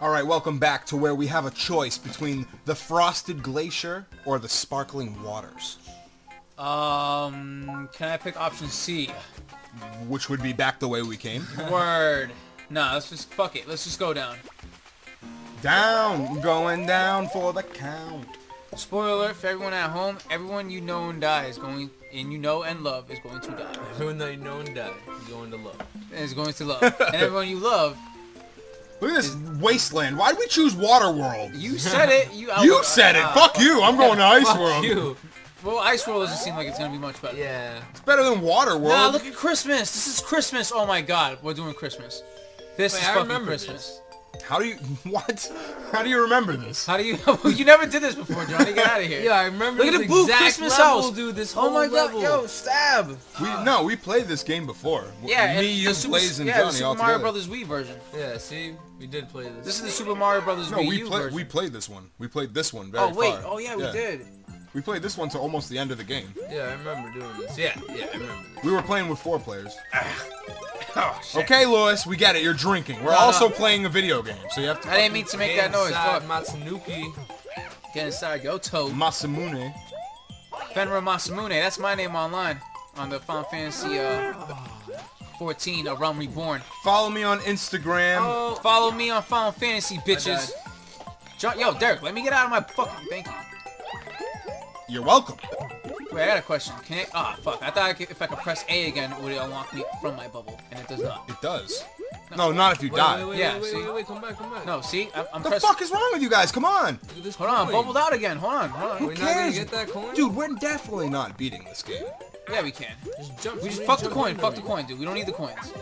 All right, welcome back to where we have a choice between the frosted glacier or the sparkling waters, Um, can I pick option C? which would be back the way we came. Word. Nah, let's just fuck it. Let's just go down. Down, going down for the count. Spoiler alert for everyone at home: everyone you know and die is going, and you know and love is going to die. Everyone that you know and die, you going to love. Is going to love, and everyone you love. Look at this wasteland. Why did we choose Waterworld? You said it. You. I You would- said it. uh, Fuck you. I'm going to Ice Fuck World. you. Well, Ice World doesn't seem like it's gonna be much better. Yeah. It's better than Waterworld. Nah, look at Christmas. This is Christmas. Oh my God, we're doing Christmas. This Wait, is I fucking remember Christmas. How do you what? How do you remember this? How do you? you never did this before, Johnny. Get out of here. Yeah, I remember Look at this the blue exact Christmas level, house. dude. This Oh whole my level. God, yo, stab. We no, we played this game before. Yeah, me, you, the Super, Blaze, and yeah, Johnny the Super all Mario together. Brothers Wii version. Yeah, see, we did play this. This is the Super Mario Brothers No, Wii we U played. version. We played this one. We played this one very oh wait, far. oh yeah, we Yeah. did. We played this one to almost the end of the game. Yeah, I remember doing this. Yeah, yeah, I remember this. We were playing with four players. Ah. Oh. Okay, Luis, we get it. You're drinking. We're No, also no. playing a video game, so you have to. I didn't mean to make that noise. Fuck. Matsunuki. Get inside, yo, Toad. Masamune. Fenrir Masamune, that's my name online on the Final Fantasy uh, 14, A Realm Reborn. Follow me on Instagram. Oh, Follow me on Final Fantasy, bitches. Yo, Derek, let me get out of my fucking. Thank you. You're welcome. Wait, I got a question. Can it? Ah, fuck. I thought I could, if I could press A again, would it unlock me from my bubble? And it does not. It does. No, not if you wait, die. wait, wait, Yeah, wait, wait, see? wait, wait, come back, come back. No, see, I'm, I'm the pressing. fuck is wrong with you guys? Come on. Look this Hold on, coin. bubbled out again. Hold on, hold on. We're not gonna cares? get that coin? Dude, we're definitely not beating this game. Yeah, we can. just jump. We just fuck the coin. Fuck me. the coin, dude. We don't need the coins.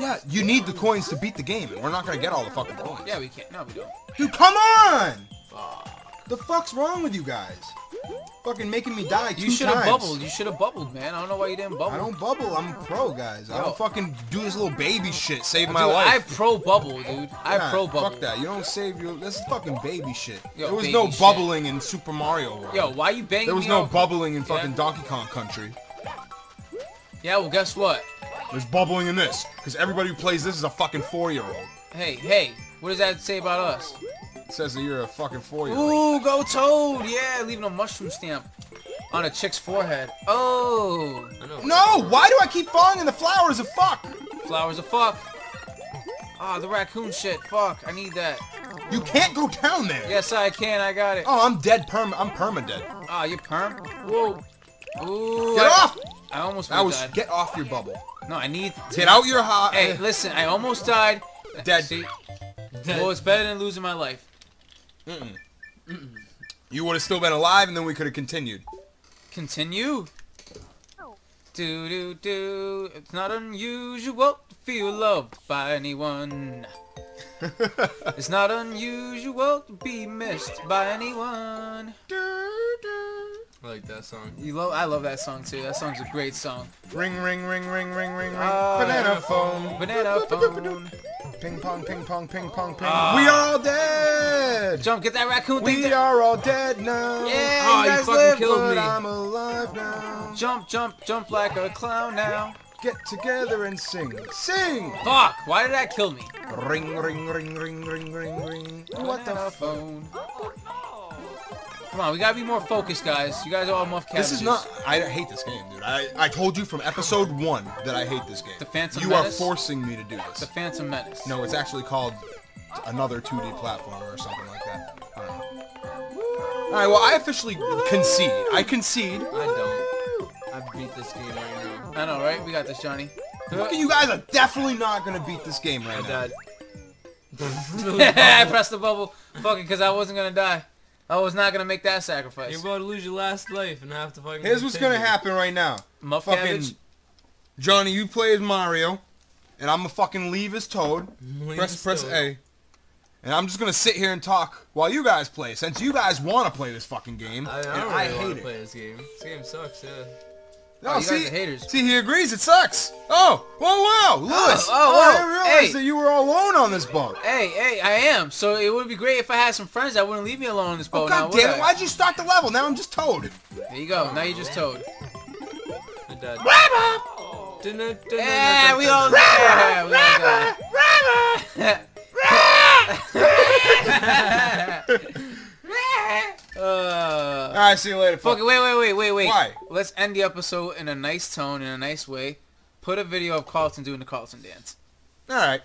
Yeah, you need the coins to beat the game, and we're not gonna get all the fucking coins. Yeah, we can't. No, we don't. Dude, come on! The fuck's wrong with you guys? Fucking making me die You should have bubbled. You should have bubbled, man. I don't know why you didn't bubble. I don't bubble. I'm a pro, guys. I Yo. don't fucking do this little baby shit. Save my Dude, I life. pro bubble, dude. I Nah, pro bubble. Fuck that. You don't save your. This is fucking baby shit. Yo, there was no shit. bubbling in Super Mario World. Yo, why you banging there was no bubbling in fucking Yeah. Donkey Kong Country. Yeah, well, guess what? There's bubbling in this because everybody who plays this is a fucking four-year-old. Hey, hey, what does that say about us? It says that you're a fucking four-year-old. Ooh, go Toad! Yeah, leaving a mushroom stamp on a chick's forehead. Oh, No, why do I keep falling in the flowers of fuck? flowers of fuck. Ah, the raccoon shit. Fuck, I need that. You can't go down there. Yes, I can. I got it. Oh, I'm dead. Perm. I'm perma dead. Ah, you perm. Whoa. Ooh. Get I, off! I almost I was. died. Get off your bubble. No, I need. To... Get out your hot. Hey, listen. I almost died. Dead. See? Dead. Well, it's better than losing my life. You would have still been alive, and then we could have continued. Continue. Do do do. It's not unusual to feel loved by anyone. It's not unusual to be missed by anyone. Do do. I like that song. You love. I love that song too. That song's a great song. Ring, ring, ring, ring, ring, ring, ring. Ah, Banana phone. Banana phone. Ping pong, ping pong, ping pong, ping. Ah. we are all dead. Jump, get that raccoon thing. We are all dead now. Yeah, Oh, you you guys fucking live. killed But me. I'm alive now. Jump, jump, jump like a clown now. Get together and sing. Sing. Fuck! Why did that kill me? Ring, ring, ring, ring, ring, ring, ring. What the Banana fuck? phone? Come on, we gotta be more focused, guys. You guys are all muff cabbages. This is not. I hate this game, dude. I, I told you from episode one that I hate this game. The Phantom You Menace? are forcing me to do this. the. Phantom Menace. No, it's actually called another 2D platformer or something like that. I don't know. Alright, well, I officially concede. I concede. I don't. I beat this game right now. I know, right? We got this, Johnny. Look at you guys are definitely not gonna beat this game right I now. died. I pressed the bubble, fucking, because I wasn't gonna die. I was not gonna make that sacrifice. You're about to lose your last life and have to fucking. Here's what's gonna happen right now. Muff Fucking cabbage. Johnny, you play as Mario, and I'm gonna fucking leave as Toad. Leave press press still. A. And I'm just gonna sit here and talk while you guys play, since you guys want to play this fucking game, I, I and don't I really want hate to it. play this game. This game sucks. Yeah. No, Oh, you guys see, are haters. see, he agrees. It sucks. Oh, whoa, wow, oh, Luis. oh, oh, I didn't realize hey. that you were all alone on this boat. Hey, hey, I am. So it would be great if I had some friends that wouldn't leave me alone on this oh, boat. Oh, now, God would damn it! I? Why'd you start the level? Now I'm just Toad. There you go. Now you're just toad. I died. Dun-dun, dun-dun, Yeah, we all. dun-dun. Yeah, we all got it. All right, see you later. fuck it, wait, wait, wait, wait, wait. Why? Let's end the episode in a nice tone, in a nice way. Put a video of Carlton doing the Carlton dance. All right.